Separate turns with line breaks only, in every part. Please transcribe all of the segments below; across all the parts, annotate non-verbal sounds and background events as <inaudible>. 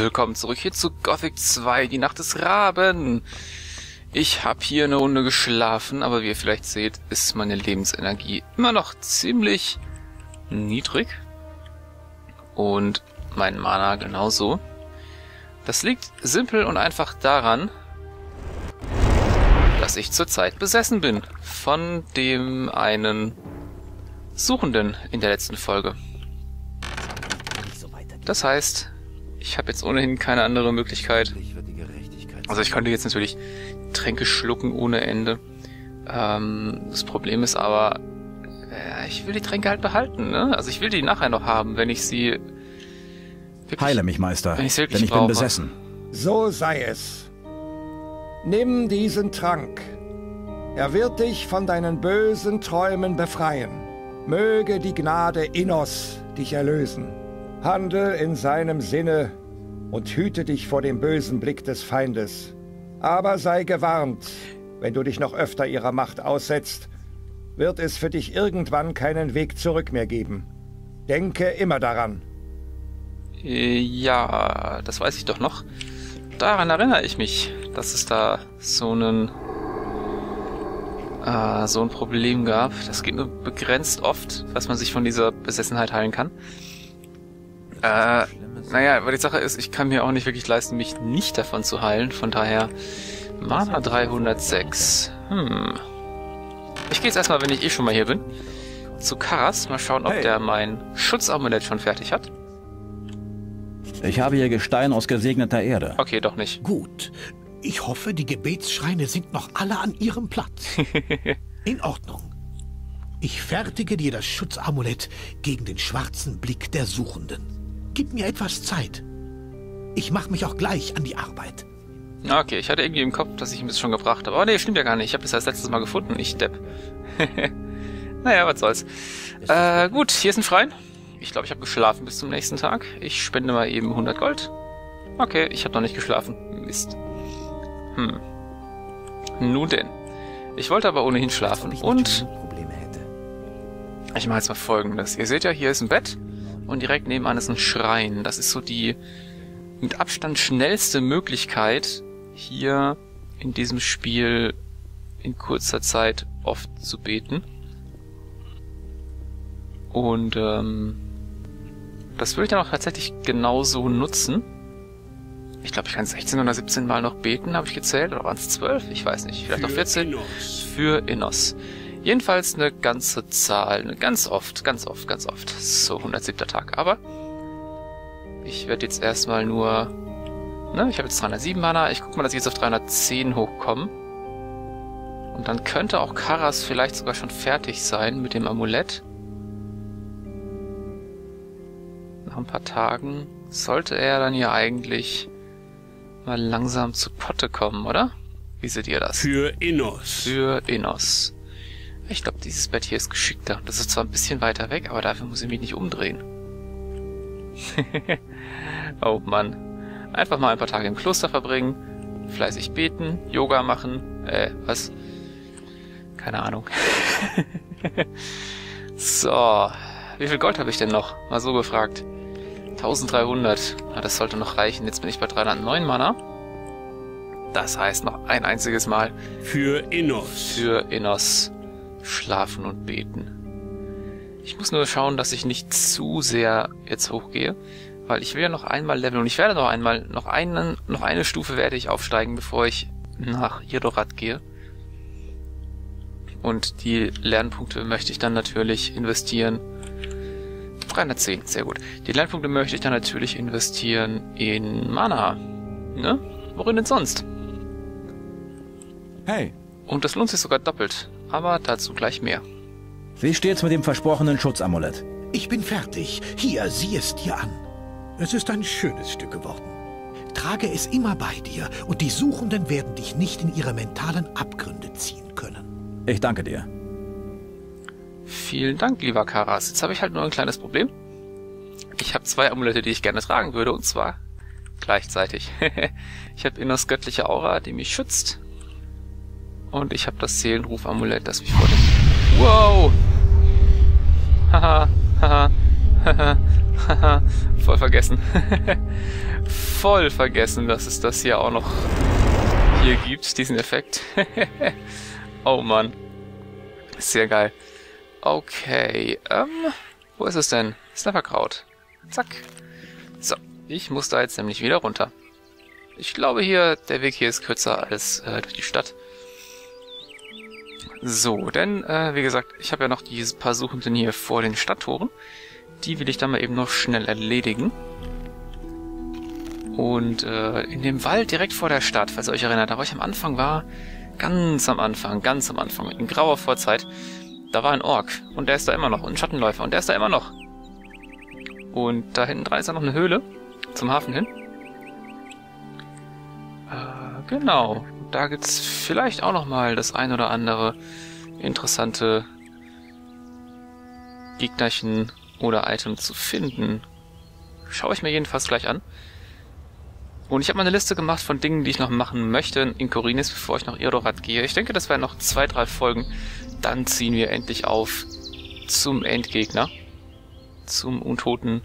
Willkommen zurück hier zu Gothic 2, die Nacht des Raben. Ich habe hier eine Runde geschlafen, aber wie ihr vielleicht seht, ist meine Lebensenergie immer noch ziemlich niedrig. Und mein Mana genauso. Das liegt simpel und einfach daran, dass ich zurzeit besessen bin von dem einen Suchenden in der letzten Folge. Das heißt, ich habe jetzt ohnehin keine andere Möglichkeit. Also ich könnte jetzt natürlich Tränke schlucken ohne Ende. Ähm, das Problem ist aber, äh, ich will die Tränke halt behalten. Ne? Also ich will die nachher noch haben, wenn ich sie...
Wirklich, Heile mich, Meister,
wenn, denn
ich brauche. bin besessen.
So sei es. Nimm diesen Trank. Er wird dich von deinen bösen Träumen befreien. Möge die Gnade Innos dich erlösen. Handel in seinem Sinne und hüte dich vor dem bösen Blick des Feindes. Aber sei gewarnt, wenn du dich noch öfter ihrer Macht aussetzt, wird es für dich irgendwann keinen Weg zurück mehr geben. Denke immer daran.
Äh, ja, das weiß ich doch noch. Daran erinnere ich mich, dass es da so einen äh, so ein Problem gab. Das geht nur begrenzt oft, dass man sich von dieser Besessenheit heilen kann. Äh, naja, aber die Sache ist, ich kann mir auch nicht wirklich leisten, mich nicht davon zu heilen. Von daher, Mana 306. Hm. Ich gehe jetzt erstmal, wenn ich eh schon mal hier bin, zu Karas. Mal schauen, ob hey. der mein Schutzamulett schon fertig hat.
Ich habe hier Gestein aus gesegneter Erde.
Okay, doch nicht.
Gut. Ich hoffe, die Gebetsschreine sind noch alle an ihrem Platz. <laughs> In Ordnung. Ich fertige dir das Schutzamulett gegen den schwarzen Blick der Suchenden. Gib mir etwas Zeit. Ich mache mich auch gleich an die Arbeit.
Okay, ich hatte irgendwie im Kopf, dass ich ihm das schon gebracht habe. Aber nee, stimmt ja gar nicht. Ich habe das als letztes Mal gefunden, ich Depp. <laughs> naja, was soll's. Äh, gut, hier ist ein Freien. Ich glaube, ich habe geschlafen bis zum nächsten Tag. Ich spende mal eben 100 Gold. Okay, ich habe noch nicht geschlafen. Mist. Hm. Nun denn. Ich wollte aber ohnehin schlafen. Und... Ich mache jetzt mal folgendes. Ihr seht ja, hier ist ein Bett. Und direkt nebenan ist ein Schrein. Das ist so die mit Abstand schnellste Möglichkeit, hier in diesem Spiel in kurzer Zeit oft zu beten. Und ähm, das würde ich dann auch tatsächlich genauso nutzen. Ich glaube, ich kann 16 oder 17 Mal noch beten, habe ich gezählt. Oder waren es 12? Ich weiß nicht. Vielleicht auch 14. Innos. Für Innos. Jedenfalls eine ganze Zahl, ganz oft, ganz oft, ganz oft. So, 107. Tag. Aber ich werde jetzt erstmal nur... Ne, ich habe jetzt 307 Mana. Ich guck mal, dass ich jetzt auf 310 hochkomme. Und dann könnte auch Karas vielleicht sogar schon fertig sein mit dem Amulett. Nach ein paar Tagen sollte er dann ja eigentlich mal langsam zu Potte kommen, oder? Wie seht ihr das?
Für Innos.
Für Innos. Ich glaube, dieses Bett hier ist geschickter. Das ist zwar ein bisschen weiter weg, aber dafür muss ich mich nicht umdrehen. <laughs> oh Mann. Einfach mal ein paar Tage im Kloster verbringen, fleißig beten, Yoga machen, äh, was? Keine Ahnung. <laughs> so, wie viel Gold habe ich denn noch? Mal so gefragt. 1300. Na, das sollte noch reichen. Jetzt bin ich bei 309 Mana. Das heißt noch ein einziges Mal.
Für Innos.
Für Innos schlafen und beten. Ich muss nur schauen, dass ich nicht zu sehr jetzt hochgehe, weil ich will ja noch einmal leveln und ich werde noch einmal, noch einen, noch eine Stufe werde ich aufsteigen, bevor ich nach Jedorat gehe. Und die Lernpunkte möchte ich dann natürlich investieren. 310, sehr gut. Die Lernpunkte möchte ich dann natürlich investieren in Mana. Ne? Worin denn sonst?
Hey.
Und das lohnt sich sogar doppelt aber dazu gleich mehr.
Wie steht's mit dem versprochenen Schutzamulett?
Ich bin fertig. Hier, sieh es dir an. Es ist ein schönes Stück geworden. Trage es immer bei dir und die Suchenden werden dich nicht in ihre mentalen Abgründe ziehen können.
Ich danke dir.
Vielen Dank, lieber Karas. Jetzt habe ich halt nur ein kleines Problem. Ich habe zwei Amulette, die ich gerne tragen würde, und zwar gleichzeitig. <laughs> ich habe Innos göttliche Aura, die mich schützt. Und ich habe das Seelenruf-Amulett, das mich vor dem... Wow! Haha, haha, haha, haha, voll vergessen. <laughs> Voll vergessen, dass es das hier auch noch hier gibt, diesen Effekt. <laughs> oh Mann. Sehr geil. Okay, ähm, wo ist es denn? Snapperkraut. Zack. So, ich muss da jetzt nämlich wieder runter. Ich glaube hier, der Weg hier ist kürzer als äh, durch die Stadt. So, denn, äh, wie gesagt, ich habe ja noch diese paar Suchenden hier vor den Stadttoren. Die will ich dann mal eben noch schnell erledigen. Und äh, in dem Wald direkt vor der Stadt, falls ihr euch erinnert, da wo ich am Anfang war, ganz am Anfang, ganz am Anfang, in grauer Vorzeit, da war ein Ork. Und der ist da immer noch. Und ein Schattenläufer. Und der ist da immer noch. Und da hinten dran ist ja noch eine Höhle. Zum Hafen hin. Äh, genau. Da gibt's vielleicht auch noch mal das ein oder andere interessante Gegnerchen oder Item zu finden. Schaue ich mir jedenfalls gleich an. Und ich habe mal eine Liste gemacht von Dingen, die ich noch machen möchte in Korinis, bevor ich nach Irdorat gehe. Ich denke, das wären noch zwei, drei Folgen. Dann ziehen wir endlich auf zum Endgegner. Zum Untoten.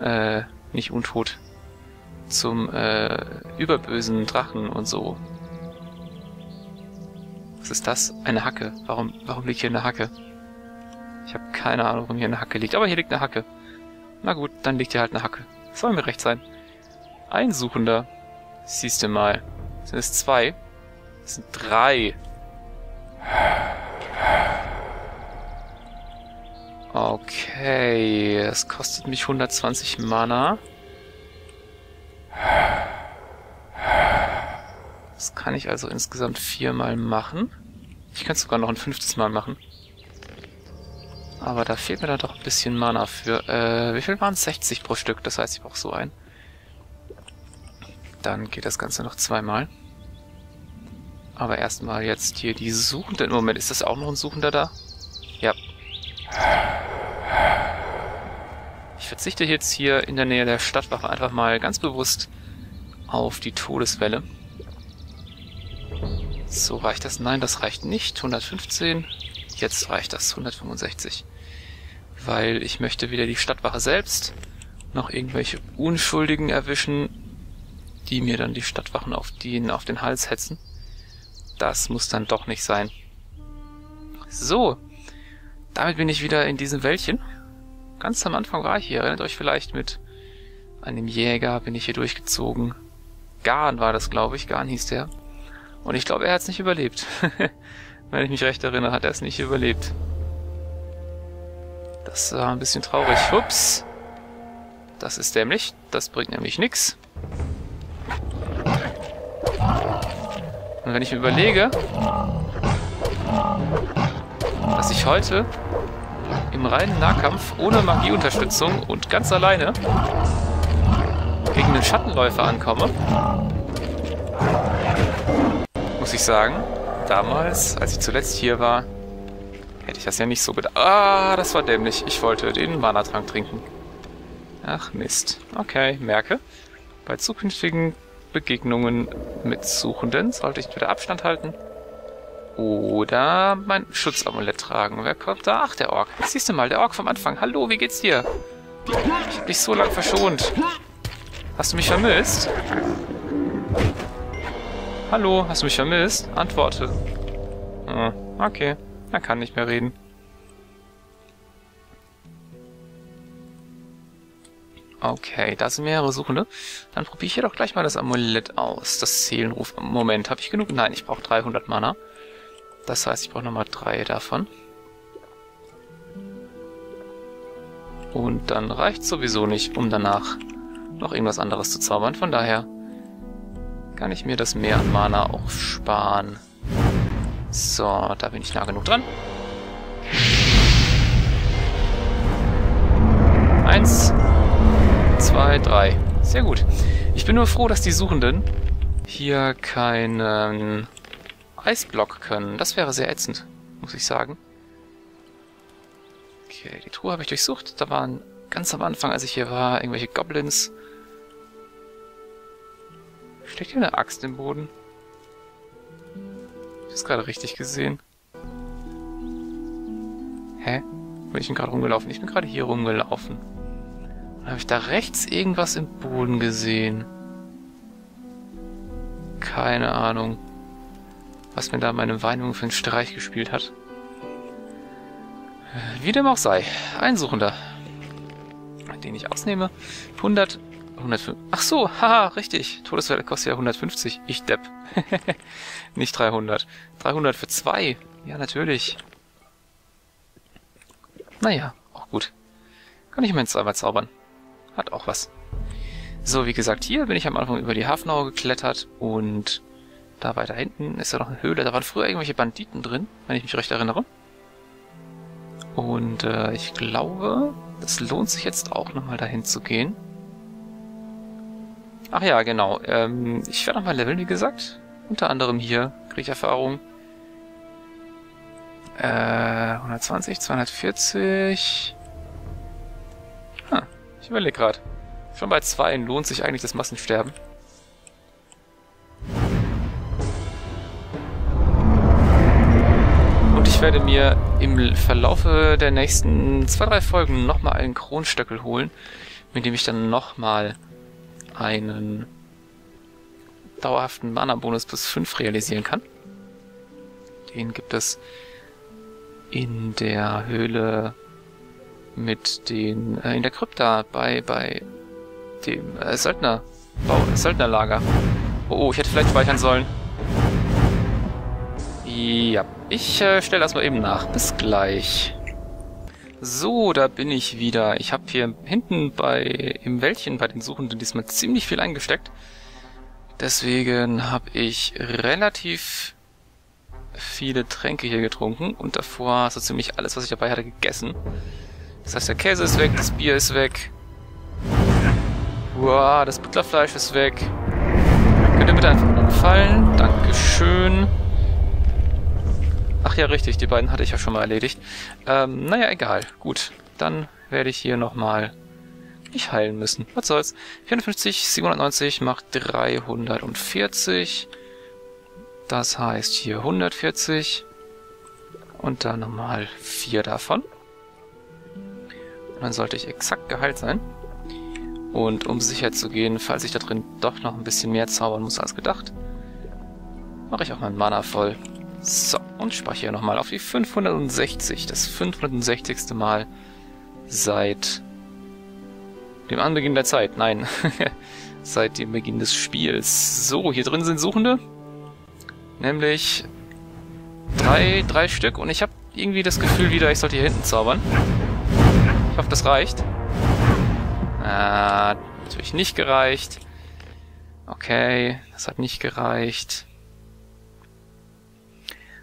Äh, nicht Untot. Zum, äh, überbösen Drachen und so. Was ist das? Eine Hacke. Warum, warum liegt hier eine Hacke? Ich habe keine Ahnung, warum hier eine Hacke liegt. Aber hier liegt eine Hacke. Na gut, dann liegt hier halt eine Hacke. soll mir recht sein. Ein Suchender. Siehst du mal. Sind es zwei? Es sind drei. Okay, es kostet mich 120 Mana. Das kann ich also insgesamt viermal machen. Ich kann es sogar noch ein fünftes Mal machen. Aber da fehlt mir dann doch ein bisschen Mana für. Äh, wie viel waren es? 60 pro Stück. Das heißt, ich brauche so ein. Dann geht das Ganze noch zweimal. Aber erstmal jetzt hier die Suchenden. Moment, ist das auch noch ein Suchender da? Ja. Ich verzichte jetzt hier in der Nähe der Stadtwache einfach mal ganz bewusst auf die Todeswelle. So, reicht das? Nein, das reicht nicht. 115. Jetzt reicht das. 165. Weil ich möchte weder die Stadtwache selbst noch irgendwelche Unschuldigen erwischen, die mir dann die Stadtwachen auf den, auf den Hals hetzen. Das muss dann doch nicht sein. So, damit bin ich wieder in diesem Wäldchen. Ganz am Anfang war ich hier. Erinnert euch vielleicht mit einem Jäger bin ich hier durchgezogen. Garn war das, glaube ich. Garn hieß der. Und ich glaube, er hat es nicht überlebt. <laughs> Wenn ich mich recht erinnere, hat er es nicht überlebt. Das war ein bisschen traurig. Ups. Das ist dämlich. Das bringt nämlich nichts. Und wenn ich mir überlege, dass ich heute im reinen Nahkampf ohne Magieunterstützung und ganz alleine gegen den Schattenläufer ankomme, ich sagen, damals, als ich zuletzt hier war, hätte ich das ja nicht so gedacht. Ah, das war dämlich. Ich wollte den Mana-Trank trinken. Ach Mist. Okay, merke. Bei zukünftigen Begegnungen mit Suchenden sollte ich wieder Abstand halten. Oder mein Schutzamulett tragen. Wer kommt da? Ach, der Ork. Siehst du mal, der Ork vom Anfang. Hallo, wie geht's dir? Ich hab dich so lang verschont. Hast du mich vermisst? Hallo, hast du mich vermisst? Antworte. Ah, okay, er kann nicht mehr reden. Okay, da sind mehrere Suchende. Dann probiere ich hier doch gleich mal das Amulett aus. Das Seelenruf. Moment, habe ich genug? Nein, ich brauche 300 Mana. Das heißt, ich brauche nochmal drei davon. Und dann reicht sowieso nicht, um danach noch irgendwas anderes zu zaubern. Von daher kann ich mir das mehr an Mana auch sparen. So, da bin ich nah genug dran. Eins, zwei, drei. Sehr gut. Ich bin nur froh, dass die Suchenden hier keinen Eisblock können. Das wäre sehr ätzend, muss ich sagen. Okay, die Truhe habe ich durchsucht. Da waren ganz am Anfang, als ich hier war, irgendwelche Goblins. Steckt hier eine Axt im Boden? Ich das gerade richtig gesehen. Hä? Bin ich denn gerade rumgelaufen? Ich bin gerade hier rumgelaufen. Habe ich da rechts irgendwas im Boden gesehen? Keine Ahnung. Was mir da meine Wahrnehmung für einen Streich gespielt hat. Wie dem auch sei. Ein Suchender. Den ich ausnehme. 100... 105. Ach so, haha, richtig. Todeswelle kostet ja 150. Ich depp. <laughs> Nicht 300. 300 für zwei. Ja, natürlich. Naja, auch gut. Kann ich immerhin zweimal zaubern. Hat auch was. So, wie gesagt, hier bin ich am Anfang über die Hafenauer geklettert und da weiter hinten ist ja noch eine Höhle. Da waren früher irgendwelche Banditen drin, wenn ich mich recht erinnere. Und äh, ich glaube, es lohnt sich jetzt auch nochmal dahin zu gehen. Ach ja, genau. Ähm, ich werde nochmal leveln, wie gesagt. Unter anderem hier kriege ich Erfahrung. Äh, 120, 240. Hm, ich überlege gerade. Schon bei zwei lohnt sich eigentlich das Massensterben. Und ich werde mir im Verlaufe der nächsten zwei, drei Folgen nochmal einen Kronstöckel holen, mit dem ich dann nochmal einen dauerhaften Mana-Bonus plus 5 realisieren kann. Den gibt es in der Höhle mit den, äh, in der Krypta bei, bei dem äh, Söldner, Bau, Söldnerlager. Oh, oh, ich hätte vielleicht speichern sollen. Ja, ich äh, stelle das mal eben nach. Bis gleich. So, da bin ich wieder. Ich habe hier hinten bei im Wäldchen bei den Suchenden diesmal ziemlich viel eingesteckt. Deswegen habe ich relativ viele Tränke hier getrunken und davor so ziemlich alles, was ich dabei hatte, gegessen. Das heißt, der Käse ist weg, das Bier ist weg. Wow, das Butlerfleisch ist weg. Könnt ihr bitte einfach umfallen? Dankeschön. Ach ja, richtig, die beiden hatte ich ja schon mal erledigt. Ähm, naja, egal. Gut, dann werde ich hier nochmal nicht heilen müssen. Was soll's. 54, 790 macht 340. Das heißt hier 140. Und dann nochmal 4 davon. Und dann sollte ich exakt geheilt sein. Und um sicher zu gehen, falls ich da drin doch noch ein bisschen mehr zaubern muss als gedacht, mache ich auch mein Mana voll. So, und speichere nochmal auf die 560. Das 560. Mal seit dem Anbeginn der Zeit. Nein, <laughs> seit dem Beginn des Spiels. So, hier drin sind Suchende. Nämlich drei, drei Stück und ich habe irgendwie das Gefühl wieder, ich sollte hier hinten zaubern. Ich hoffe, das reicht. Ah, natürlich nicht gereicht. Okay, das hat nicht gereicht.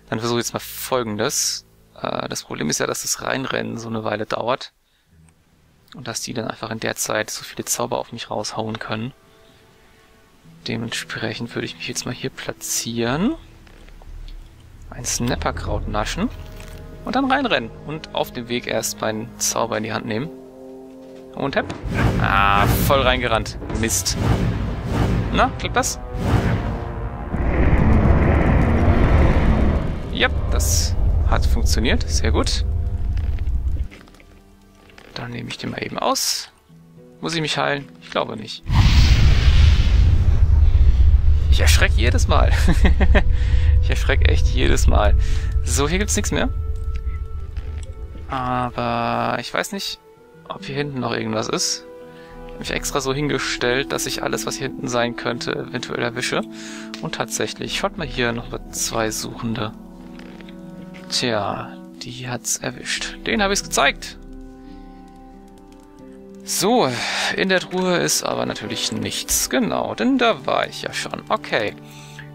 Dann versuche ich jetzt mal folgendes. Äh, das Problem ist ja, dass das Reinrennen so eine Weile dauert. Und dass die dann einfach in der Zeit so viele Zauber auf mich raushauen können. Dementsprechend würde ich mich jetzt mal hier platzieren ein Snapperkraut naschen und dann reinrennen und auf dem Weg erst meinen Zauber in die Hand nehmen. Und hepp. Ah, voll reingerannt. Mist. Na, klappt das? Ja, das hat funktioniert. Sehr gut. Dann nehme ich den mal eben aus. Muss ich mich heilen? Ich glaube nicht. Ich erschrecke jedes Mal. <laughs> ich erschrecke echt jedes Mal. So, hier gibt's nichts mehr. Aber ich weiß nicht, ob hier hinten noch irgendwas ist. Ich habe mich extra so hingestellt, dass ich alles, was hier hinten sein könnte, eventuell erwische. Und tatsächlich, schaut mal hier noch zwei Suchende. Tja, die hat's erwischt. Den habe ich's gezeigt. So, in der Truhe ist aber natürlich nichts. Genau, denn da war ich ja schon. Okay.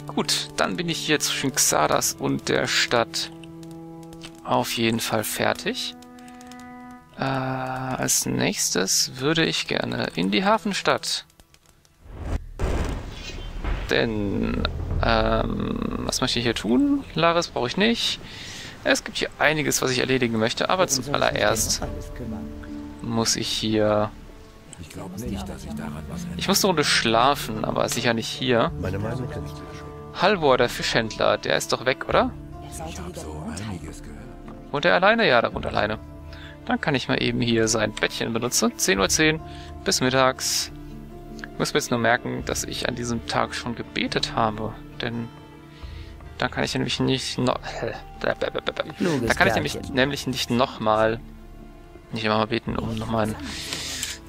Gut, dann bin ich hier zwischen Xardas und der Stadt auf jeden Fall fertig. Äh, als nächstes würde ich gerne in die Hafenstadt. Denn, ähm, was möchte ich hier tun? Laris brauche ich nicht. Es gibt hier einiges, was ich erledigen möchte, aber zuallererst muss ich hier...
Ich glaube nicht, dass ich daran was.
Ich muss eine Runde schlafen, aber sicher nicht hier.
Meine Meinung ja schon.
Halvor, der Fischhändler, der ist doch weg, oder?
Ich habe so einiges gehört.
Wohnt er alleine? Ja, der wohnt alleine. Dann kann ich mal eben hier sein Bettchen benutzen. 10.10 Uhr bis mittags. Ich muss mir jetzt nur merken, dass ich an diesem Tag schon gebetet habe. Denn dann kann ich nämlich nicht noch... Da kann ich nämlich, nämlich nicht nochmal... Nicht immer mal beten, um nochmal einen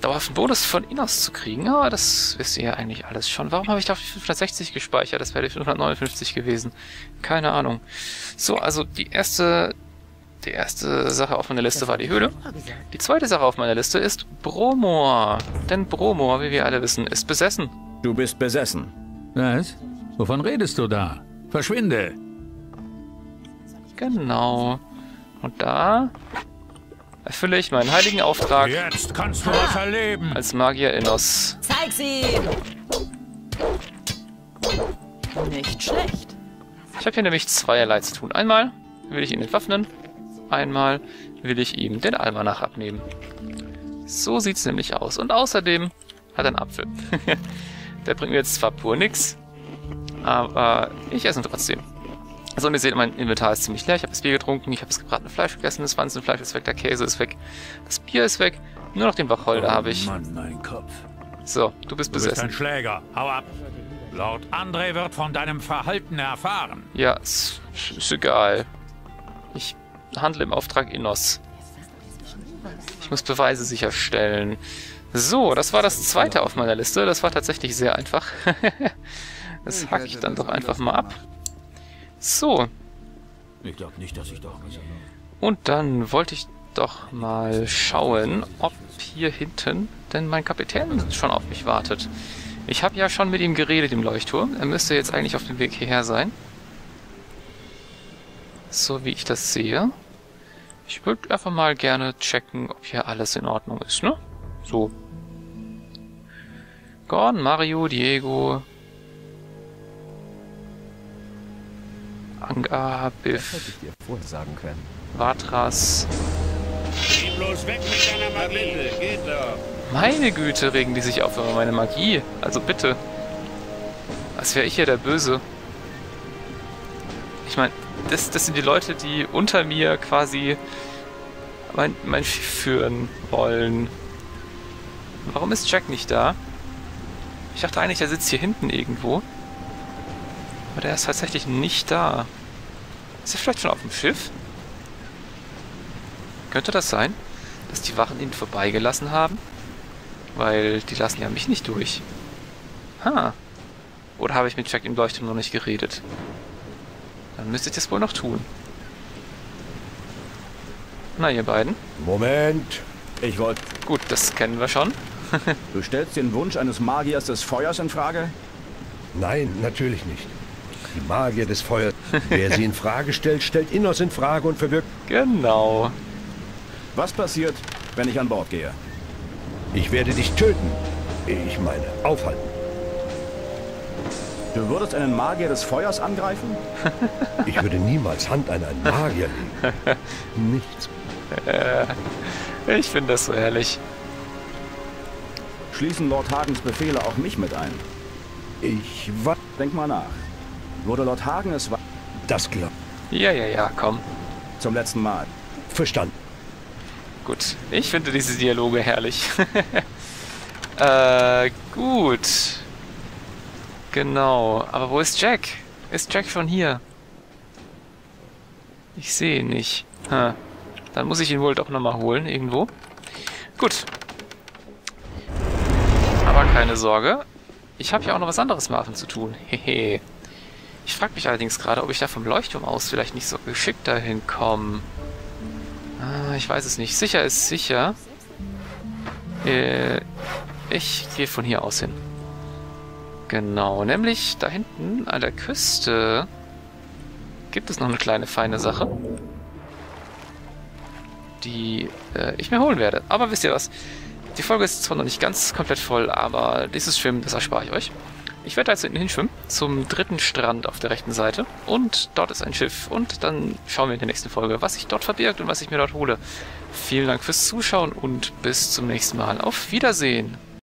dauerhaften Bonus von Inos zu kriegen. Aber das wisst ihr ja eigentlich alles schon. Warum habe ich da auf die 560 gespeichert? Das wäre die 559 gewesen. Keine Ahnung. So, also die erste die erste Sache auf meiner Liste war die Höhle. Die zweite Sache auf meiner Liste ist Bromor. Denn Bromor, wie wir alle wissen, ist besessen.
Du bist besessen.
Was? Wovon redest du da? Verschwinde!
Genau. Und da erfülle ich meinen heiligen Auftrag
Jetzt kannst du was erleben!
als Magier Innos.
Zeig's ihm! Nicht schlecht.
Ich habe hier nämlich zweierlei zu tun. Einmal will ich ihn entwaffnen, einmal will ich ihm den Almanach abnehmen. So sieht's nämlich aus. Und außerdem hat er einen Apfel. <laughs> Der bringt mir jetzt zwar pur nix, aber ich esse ihn trotzdem. Also und ihr seht, mein Inventar ist ziemlich leer. Ich habe das Bier getrunken, ich habe das gebratene Fleisch gegessen, das Wanzenfleisch ist weg, der Käse ist weg, das Bier ist weg, nur noch den Wacholder habe ich.
Mann, mein Kopf.
So, du bist
Du bist ein
besessen.
Schläger. Hau ab. Lord André wird von deinem Verhalten erfahren.
Ja, ist, ist egal. Ich handle im Auftrag Innos. Ich muss Beweise sicherstellen. So, das war das zweite auf meiner Liste. Das war tatsächlich sehr einfach. <laughs> das hacke ich dann doch einfach mal ab. So,
Ich glaube nicht, dass ich doch was
und dann wollte ich doch mal schauen, ob hier hinten denn mein Kapitän schon auf mich wartet. Ich habe ja schon mit ihm geredet im Leuchtturm. Er müsste jetzt eigentlich auf dem Weg hierher sein. So wie ich das sehe. Ich würde einfach mal gerne checken, ob hier alles in Ordnung ist, ne? So. Gordon, Mario, Diego.
Magie. Geht doch.
Meine Güte, regen die sich auf über meine Magie. Also bitte. Als wäre ich hier der Böse. Ich meine, das, das sind die Leute, die unter mir quasi mein, mein Schiff führen wollen. Warum ist Jack nicht da? Ich dachte eigentlich, er sitzt hier hinten irgendwo. Aber der ist tatsächlich nicht da. Ist er vielleicht schon auf dem Schiff? Könnte das sein, dass die Wachen ihn vorbeigelassen haben? Weil die lassen ja mich nicht durch. Ha. Oder habe ich mit Jack im Leuchtturm noch nicht geredet? Dann müsste ich das wohl noch tun. Na, ihr beiden.
Moment.
Ich wollte.
Gut, das kennen wir schon. <laughs>
Du stellst den Wunsch eines Magiers des Feuers in Frage?
Nein, natürlich nicht. Die Magier des Feuers. Wer sie in Frage stellt, stellt Innos in Frage und verwirkt.
Genau.
Was passiert, wenn ich an Bord gehe?
Ich werde dich töten. Ich meine, aufhalten.
Du würdest einen Magier des Feuers angreifen? <laughs>
Ich würde niemals Hand an einen Magier legen. <laughs> Nichts.
Ich finde das so herrlich.
Schließen Lord Hagens Befehle auch mich mit ein?
Ich war
Denk mal nach. Würde Lord Hagen es wa-
das klar.
Ja, ja, ja, komm.
zum letzten Mal?
Verstanden.
Gut. Ich finde diese Dialoge herrlich. <laughs> äh, gut. Genau. Aber wo ist Jack? Ist Jack schon hier? Ich sehe ihn nicht. Ha. Dann muss ich ihn wohl doch nochmal holen, irgendwo. Gut. Aber keine Sorge. Ich habe ja auch noch was anderes mit Affen zu tun. Hehe. Ich frage mich allerdings gerade, ob ich da vom Leuchtturm aus vielleicht nicht so geschickt dahin komme. Ah, ich weiß es nicht. Sicher ist sicher. Äh, ich gehe von hier aus hin. Genau, nämlich da hinten an der Küste gibt es noch eine kleine feine Sache, die äh, ich mir holen werde. Aber wisst ihr was? Die Folge ist zwar noch nicht ganz komplett voll, aber dieses Schwimmen, das erspare ich euch. Ich werde da jetzt hinten hinschwimmen, zum dritten Strand auf der rechten Seite. Und dort ist ein Schiff. Und dann schauen wir in der nächsten Folge, was sich dort verbirgt und was ich mir dort hole. Vielen Dank fürs Zuschauen und bis zum nächsten Mal. Auf Wiedersehen.